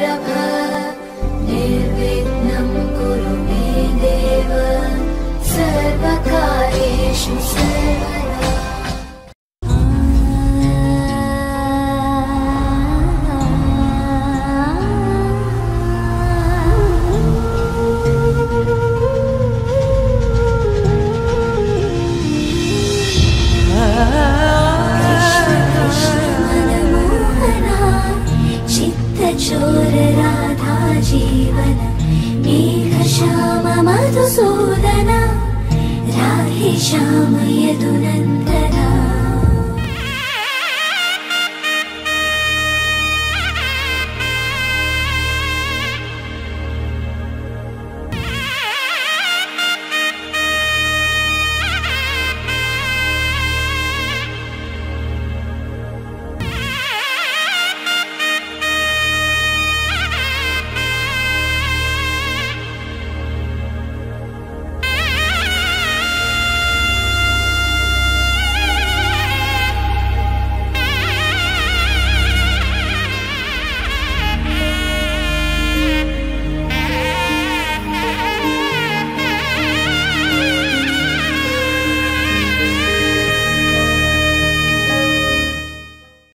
प्रभाे कुरु मे देव सर्वकारेषु सर्व राधा जीवन मेघ श्याम मधुसूदन राधे श्याम यदुनन्दन